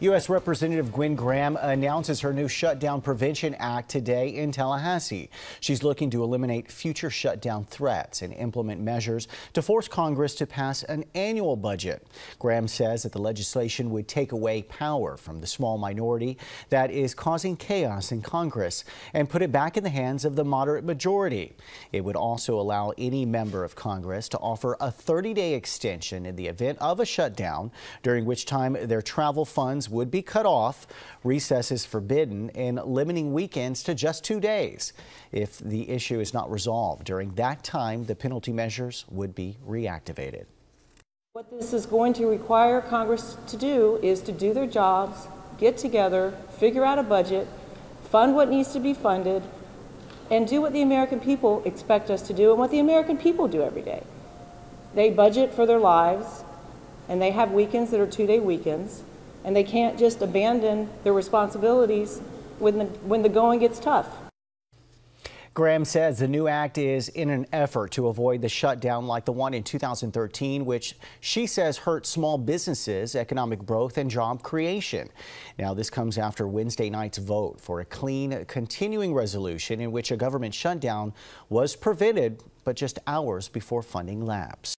U.S. Representative Gwen Graham announces her new Shutdown Prevention Act today in Tallahassee. She's looking to eliminate future shutdown threats and implement measures to force Congress to pass an annual budget. Graham says that the legislation would take away power from the small minority that is causing chaos in Congress and put it back in the hands of the moderate majority. It would also allow any member of Congress to offer a 30-day extension in the event of a shutdown, during which time their travel funds would be cut off, recess is forbidden, and limiting weekends to just two days. If the issue is not resolved during that time, the penalty measures would be reactivated. What this is going to require Congress to do is to do their jobs, get together, figure out a budget, fund what needs to be funded, and do what the American people expect us to do and what the American people do every day. They budget for their lives, and they have weekends that are two day weekends and they can't just abandon their responsibilities when the, when the going gets tough. Graham says the new act is in an effort to avoid the shutdown like the one in 2013, which she says hurt small businesses, economic growth, and job creation. Now, this comes after Wednesday night's vote for a clean, continuing resolution in which a government shutdown was prevented, but just hours before funding lapsed.